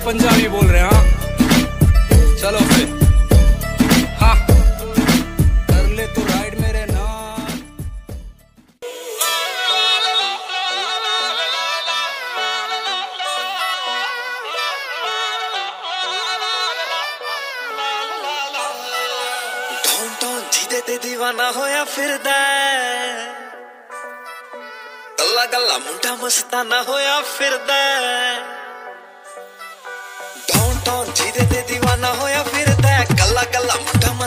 सारे पंजाबी बोल रहे हैं हाँ। चलो फिर। हाँ। तो दीवाना होया फिर गला गला मुंडा मस्ताना होया फिर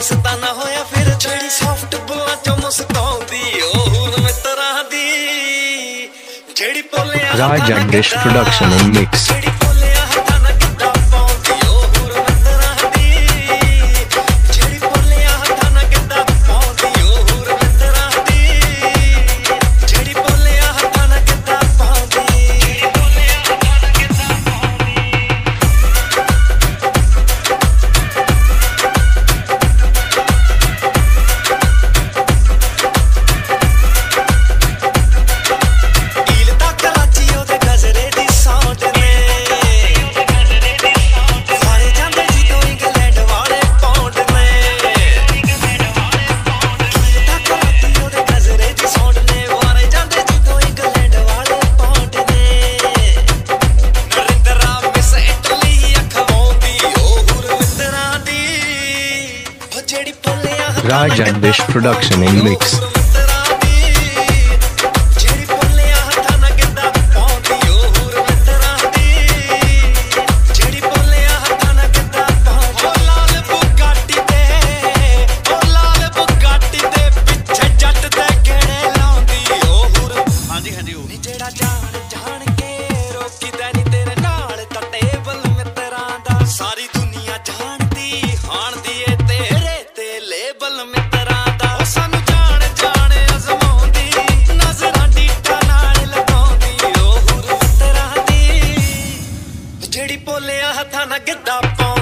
ਵਾਸਤਾ ਨਾ ਹੋਇਆ ਫਿਰ ਜਿਹੜੀ ਸੌਫਟ ਬੁੱਲਾਂ ਚੋਂ ਮੁਸਕਾਉਂਦੀ ਉਹ ਹੁਣ ਮਿੱਤਰਾਂ ਦੀ ਜਿਹੜੀ ਭੁੱਲਿਆ Raj Jagdish production and mix Jai Jagdish production in mix. ਜਿਹੜੀ ਪੋਲਿਆਂ ਹੱਥਾਂ ਨਾਲ Giddha ਪਾਉਂ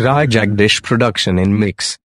Rai Jagdish production in mix.